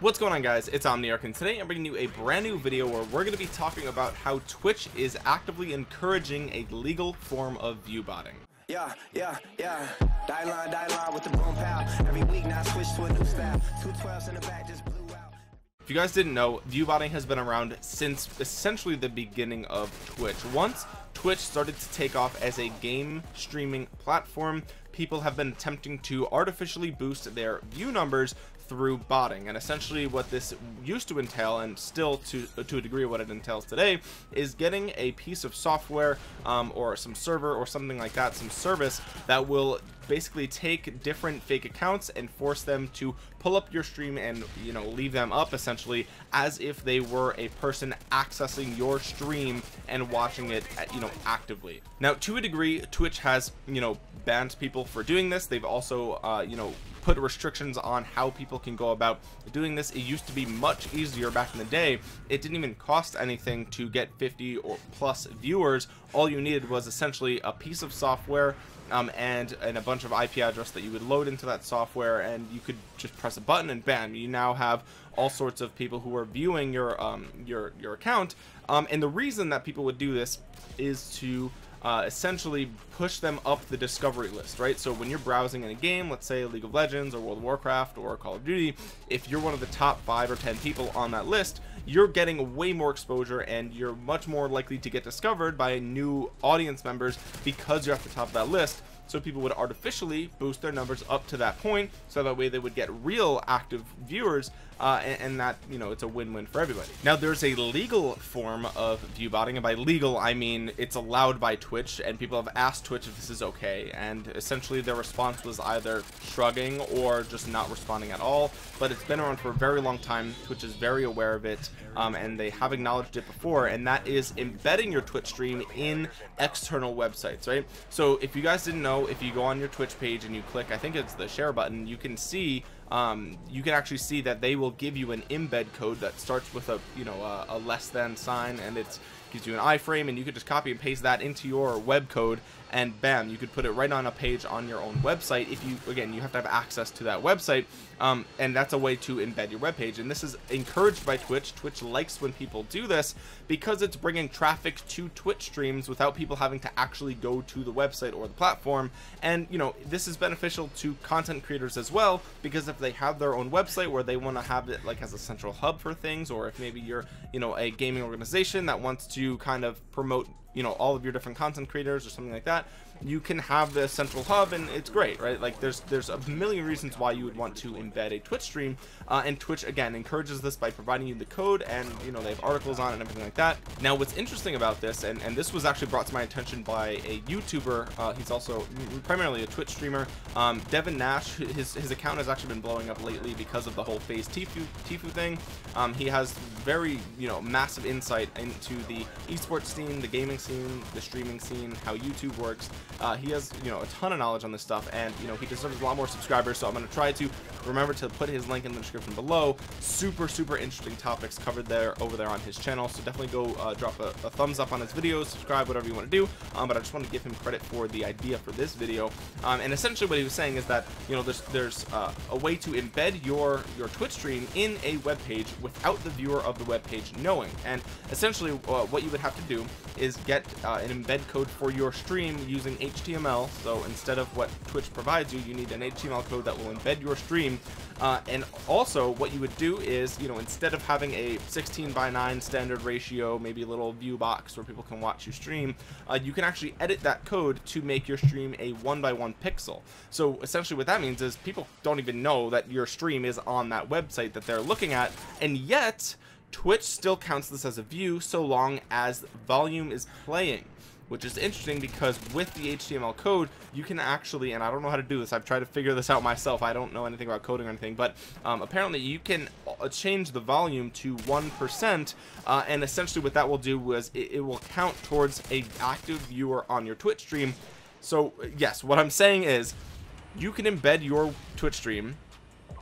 What's going on guys, it's Omniarch and today I'm bringing you a brand new video where we're going to be talking about how Twitch is actively encouraging a legal form of view botting. Yeah, yeah, yeah. Die line, die line with the boom pow. Every week now switch to a new style. Two twelves in the back just blew out. If you guys didn't know, view botting has been around since essentially the beginning of Twitch. Once Twitch started to take off as a game streaming platform, people have been attempting to artificially boost their view numbers through botting. And essentially what this used to entail and still to to a degree what it entails today is getting a piece of software um, or some server or something like that some service that will basically take different fake accounts and force them to pull up your stream and you know leave them up essentially as if they were a person accessing your stream and watching it you know actively. Now to a degree twitch has you know banned people for doing this. They've also uh, you know put restrictions on how people can go about doing this. It used to be much easier back in the day. It didn't even cost anything to get 50 or plus viewers. All you needed was essentially a piece of software um, and and a bunch of IP address that you would load into that software and you could just press a button and bam you now have all sorts of people who are viewing your um, your your account. Um, and the reason that people would do this is to uh, essentially push them up the discovery list right? So when you're browsing in a game let's say League of Legends or World of Warcraft or Call of Duty if you're one of the top five or ten people on that list you're getting way more exposure and you're much more likely to get discovered by new audience members because you're at the top of that list. So people would artificially boost their numbers up to that point so that way they would get real active viewers uh, and, and, that you know it's a win-win for everybody. Now there's a legal form of view botting and by legal I mean it's allowed by Twitch and people have asked Twitch if this is okay and essentially their response was either shrugging or just not responding at all but it's been around for a very long time. Twitch is very aware of it um, and they have acknowledged it before and that is embedding your Twitch stream in external websites right? So if you guys didn't know if you go on your Twitch page and you click I think it's the share button you can see um, you can actually see that they will give you an embed code that starts with a you know a, a less than sign and it gives you an iframe and you could just copy and paste that into your web code and bam you could put it right on a page on your own website if you again you have to have access to that website um, and that's a way to embed your web page and this is encouraged by Twitch. Twitch likes when people do this because it's bringing traffic to Twitch streams without people having to actually go to the website or the platform and you know this is beneficial to content creators as well because if they have their own website where they want to have it like as a central hub for things or if maybe you're you know a gaming organization that wants to kind of promote you know all of your different content creators or something like that you can have the central hub and it's great right? Like there's there's a million reasons why you would want to embed a twitch stream uh, and twitch again encourages this by providing you the code and you know they have articles on it and everything like that. Now what's interesting about this and and this was actually brought to my attention by a youtuber uh, he's also primarily a twitch streamer um, devin nash. His his account has actually been blowing up lately because of the whole FaZe Tfue Tfue thing. Um, he has very you know massive insight into the esports scene the gaming scene the streaming scene how youtube works uh, he has you know a ton of knowledge on this stuff and you know he deserves a lot more subscribers so i'm going to try to remember to put his link in the description below. Super super interesting topics covered there over there on his channel so definitely go uh, drop a, a, thumbs up on his videos subscribe whatever you want to do um, but i just want to give him credit for the idea for this video. Um, and essentially what he was saying is that you know there's there's uh, a way to embed your your twitch stream in a web page without the viewer of the web page knowing. And essentially uh, what you would have to do is get uh, an embed code for your stream using HTML so instead of what Twitch provides you you need an HTML code that will embed your stream. Uh, and also what you would do is you know instead of having a 16 by 9 standard ratio maybe a little view box where people can watch you stream uh, you can actually edit that code to make your stream a one by one pixel. So essentially what that means is people don't even know that your stream is on that website that they're looking at and yet Twitch still counts this as a view so long as volume is playing which is interesting because with the HTML code you can actually and I don't know how to do this I've tried to figure this out myself I don't know anything about coding or anything but um, apparently you can uh, change the volume to 1% uh, and essentially what that will do is it, it will count towards a active viewer on your Twitch stream. So yes what I'm saying is you can embed your Twitch stream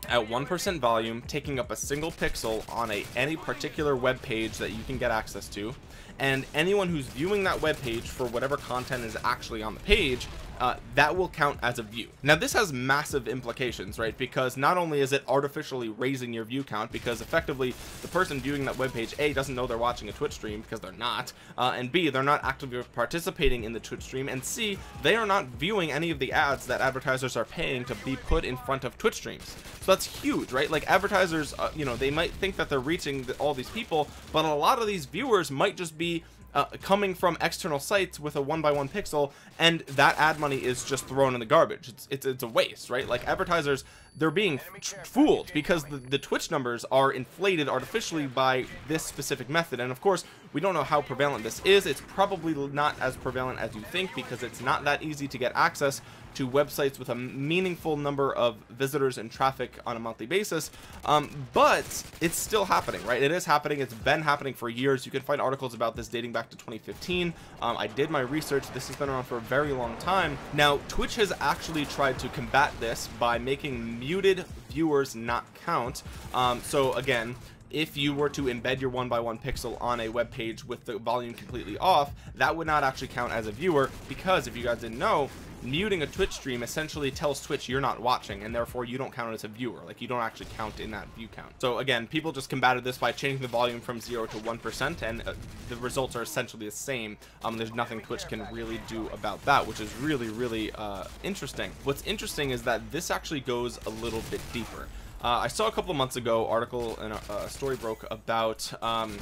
at 1% volume taking up a single pixel on a any particular web page that you can get access to and anyone who's viewing that web page for whatever content is actually on the page uh, that will count as a view. Now this has massive implications right? Because not only is it artificially raising your view count because effectively the person viewing that web page a doesn't know they're watching a twitch stream because they're not uh, and b they're not actively participating in the twitch stream and c they are not viewing any of the ads that advertisers are paying to be put in front of twitch streams. So that's huge right? Like advertisers uh, you know they might think that they're reaching all these people but a lot of these viewers might just be uh, coming from external sites with a one by one pixel and that ad money is just thrown in the garbage. It's it's, it's a waste right? Like advertisers they're being fooled because the, the twitch numbers are inflated artificially by this specific method. And of course we don't know how prevalent this is. It's probably not as prevalent as you think because it's not that easy to get access to websites with a meaningful number of visitors and traffic on a monthly basis. Um, but it's still happening right? It is happening. It's been happening for years. You can find articles about this dating back to 2015 um, I did my research. This has been around for a very long time. Now Twitch has actually tried to combat this by making muted viewers not count. Um, so again if you were to embed your one by one pixel on a web page with the volume completely off that would not actually count as a viewer because if you guys didn't know muting a Twitch stream essentially tells Twitch you're not watching and therefore you don't count as a viewer. Like you don't actually count in that view count. So again people just combated this by changing the volume from 0 to 1% and uh, the results are essentially the same. Um, there's nothing Twitch can really do about that which is really really uh, interesting. What's interesting is that this actually goes a little bit deeper. Uh, I saw a couple of months ago article and a, a story broke about um,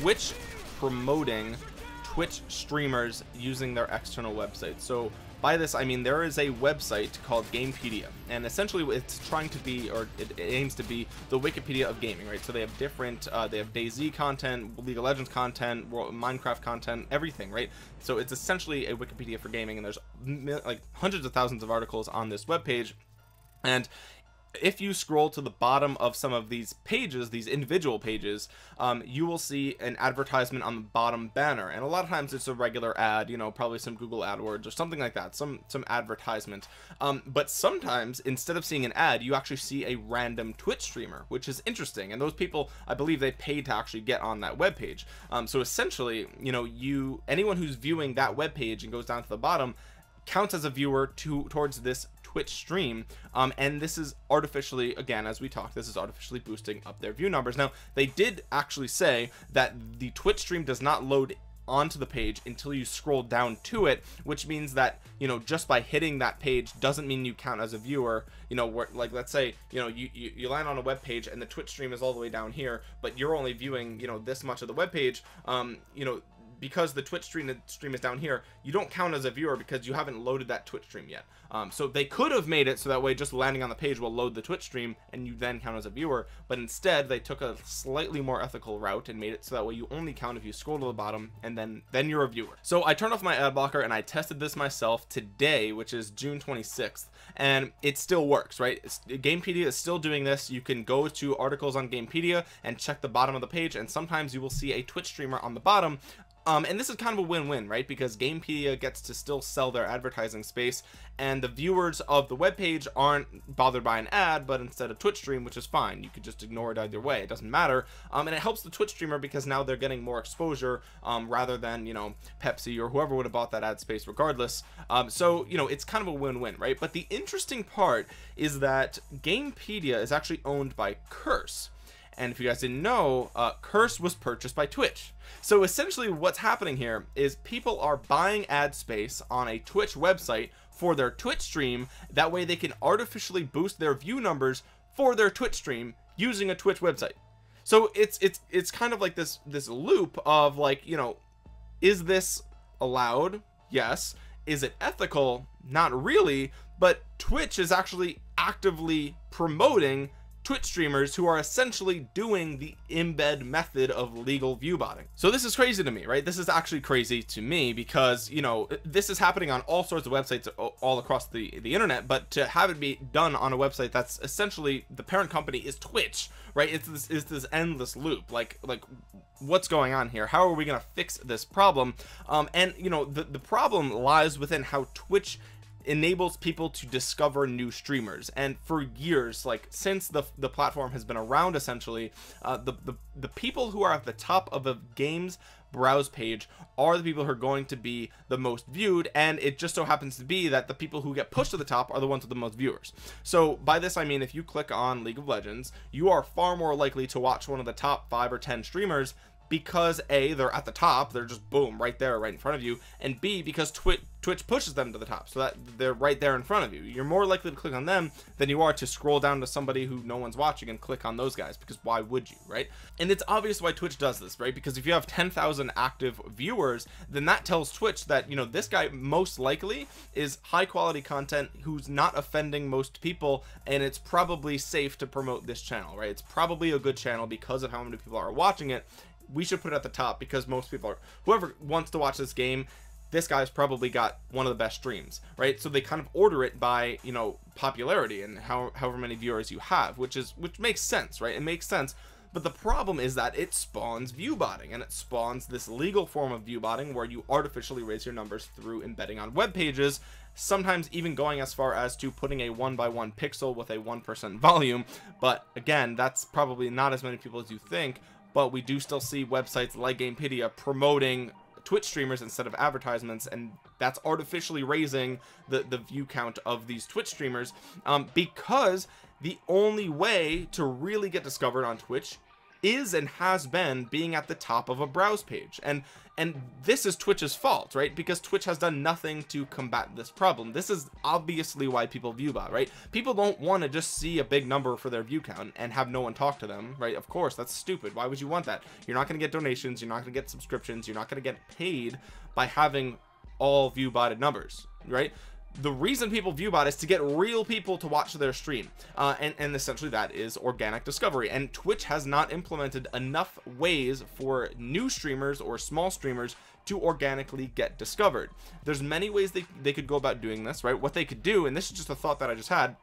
Twitch promoting Twitch streamers using their external website. So by this I mean there is a website called Gamepedia and essentially it's trying to be or it aims to be the Wikipedia of gaming right? So they have different uh, they have DayZ content League of Legends content Minecraft content everything right? So it's essentially a Wikipedia for gaming and there's like hundreds of thousands of articles on this web page and if you scroll to the bottom of some of these pages these individual pages um, you will see an advertisement on the bottom banner. And a lot of times it's a regular ad you know probably some Google AdWords or something like that some some advertisement. Um, but sometimes instead of seeing an ad you actually see a random Twitch streamer which is interesting. And those people I believe they paid to actually get on that web page. Um, so essentially you know you anyone who's viewing that web page and goes down to the bottom counts as a viewer to towards this Twitch stream um, and this is artificially again as we talked, this is artificially boosting up their view numbers. Now they did actually say that the Twitch stream does not load onto the page until you scroll down to it which means that you know just by hitting that page doesn't mean you count as a viewer. You know where like let's say you know you, you you land on a web page and the twitch stream is all the way down here but you're only viewing you know this much of the web page um you know because the Twitch stream stream is down here, you don't count as a viewer because you haven't loaded that Twitch stream yet. Um, so they could have made it so that way just landing on the page will load the Twitch stream and you then count as a viewer. But instead, they took a slightly more ethical route and made it so that way you only count if you scroll to the bottom and then then you're a viewer. So I turned off my ad blocker and I tested this myself today, which is June 26th, and it still works, right? It's, Gamepedia is still doing this. You can go to articles on Gamepedia and check the bottom of the page, and sometimes you will see a Twitch streamer on the bottom um, and this is kind of a win-win right? Because Gamepedia gets to still sell their advertising space and the viewers of the web page aren't bothered by an ad but instead a Twitch stream which is fine. You could just ignore it either way. It doesn't matter. Um, and it helps the Twitch streamer because now they're getting more exposure um, rather than you know Pepsi or whoever would have bought that ad space regardless. Um, so you know it's kind of a win-win right? But the interesting part is that Gamepedia is actually owned by Curse and if you guys didn't know uh, Curse was purchased by Twitch. So essentially what's happening here is people are buying ad space on a Twitch website for their Twitch stream. That way they can artificially boost their view numbers for their Twitch stream using a Twitch website. So it's it's it's kind of like this this loop of like you know is this allowed? Yes. Is it ethical? Not really. But Twitch is actually actively promoting Twitch streamers who are essentially doing the embed method of legal viewbotting. So this is crazy to me, right? This is actually crazy to me because, you know, this is happening on all sorts of websites all across the, the internet, but to have it be done on a website that's essentially the parent company is Twitch, right? It's this, it's this endless loop. Like, like what's going on here? How are we going to fix this problem? Um, and, you know, the, the problem lies within how Twitch enables people to discover new streamers. And for years like since the the platform has been around essentially uh, the, the the people who are at the top of a game's browse page are the people who are going to be the most viewed. And it just so happens to be that the people who get pushed to the top are the ones with the most viewers. So by this I mean if you click on League of Legends you are far more likely to watch one of the top five or ten streamers because a they're at the top they're just boom right there right in front of you and b because twitch twitch pushes them to the top so that they're right there in front of you. You're more likely to click on them than you are to scroll down to somebody who no one's watching and click on those guys because why would you right? And it's obvious why twitch does this right? Because if you have 10,000 active viewers then that tells twitch that you know this guy most likely is high quality content who's not offending most people and it's probably safe to promote this channel right? It's probably a good channel because of how many people are watching it we should put it at the top because most people are whoever wants to watch this game this guy's probably got one of the best streams right? So they kind of order it by you know popularity and how however many viewers you have which is which makes sense right? It makes sense. But the problem is that it spawns view botting and it spawns this legal form of view botting where you artificially raise your numbers through embedding on web pages sometimes even going as far as to putting a one by one pixel with a 1% volume. But again that's probably not as many people as you think but we do still see websites like Gamepedia promoting Twitch streamers instead of advertisements and that's artificially raising the the view count of these Twitch streamers um, because the only way to really get discovered on Twitch is and has been being at the top of a browse page. And and this is twitch's fault right? Because twitch has done nothing to combat this problem. This is obviously why people view bot right? People don't want to just see a big number for their view count and have no one talk to them right? Of course that's stupid. Why would you want that? You're not going to get donations you're not going to get subscriptions you're not going to get paid by having all view botted numbers right the reason people view bot is to get real people to watch their stream. Uh, and, and essentially that is organic discovery. And Twitch has not implemented enough ways for new streamers or small streamers to organically get discovered. There's many ways they, they could go about doing this right? What they could do and this is just a thought that I just had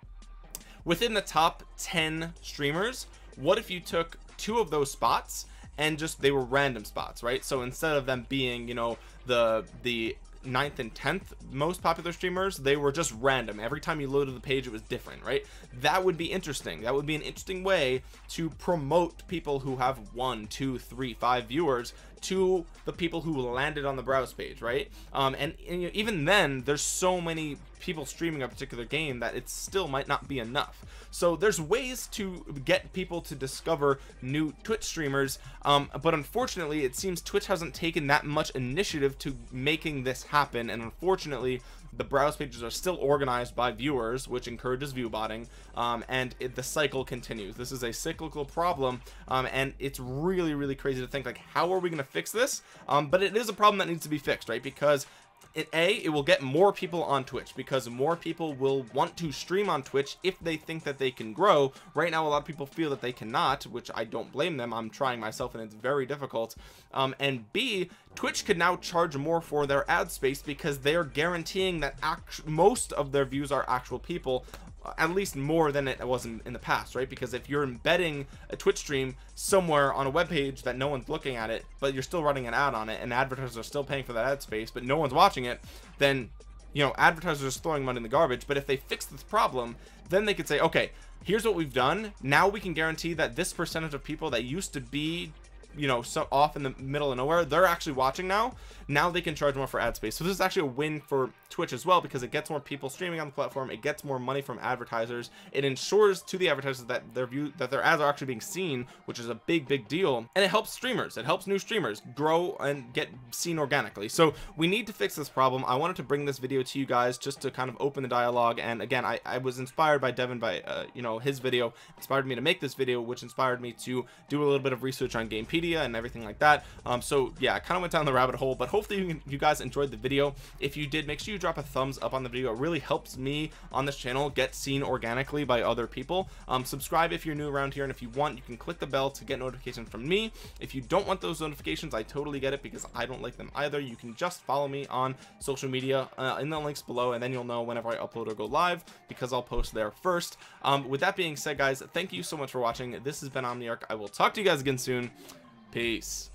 within the top 10 streamers what if you took two of those spots and just they were random spots right? So instead of them being you know the the ninth and 10th most popular streamers they were just random. Every time you loaded the page it was different right? That would be interesting. That would be an interesting way to promote people who have one two three five viewers to the people who landed on the browse page right? Um and, and you know, even then there's so many people streaming a particular game that it still might not be enough. So there's ways to get people to discover new twitch streamers um, but unfortunately it seems twitch hasn't taken that much initiative to making this happen and unfortunately the browse pages are still organized by viewers which encourages view botting um, and it, the cycle continues. This is a cyclical problem um, and it's really really crazy to think like how are we going to fix this? Um, but it is a problem that needs to be fixed right? Because it, a it will get more people on twitch because more people will want to stream on twitch if they think that they can grow. Right now a lot of people feel that they cannot which i don't blame them. I'm trying myself and it's very difficult. Um, and b twitch could now charge more for their ad space because they are guaranteeing that most of their views are actual people at least more than it was in, in, the past right? Because if you're embedding a twitch stream somewhere on a web page that no one's looking at it but you're still running an ad on it and advertisers are still paying for that ad space but no one's watching it then you know advertisers are throwing money in the garbage. But if they fix this problem then they could say okay here's what we've done. Now we can guarantee that this percentage of people that used to be you know so off in the middle of nowhere they're actually watching now. Now they can charge more for ad space. So this is actually a win for twitch as well because it gets more people streaming on the platform it gets more money from advertisers it ensures to the advertisers that their view that their ads are actually being seen which is a big big deal. And it helps streamers it helps new streamers grow and get seen organically. So we need to fix this problem. I wanted to bring this video to you guys just to kind of open the dialogue. And again i, I was inspired by devin by uh, you know his video inspired me to make this video which inspired me to do a little bit of research on gamepedia and everything like that. Um so yeah i kind of went down the rabbit hole but hopefully you, you guys enjoyed the video. If you did make sure you drop a thumbs up on the video. It really helps me on this channel get seen organically by other people. Um, subscribe if you're new around here and if you want you can click the bell to get notifications from me. If you don't want those notifications I totally get it because I don't like them either. You can just follow me on social media uh, in the links below and then you'll know whenever I upload or go live because I'll post there first. Um, with that being said guys thank you so much for watching. This has been Omniarch. I will talk to you guys again soon peace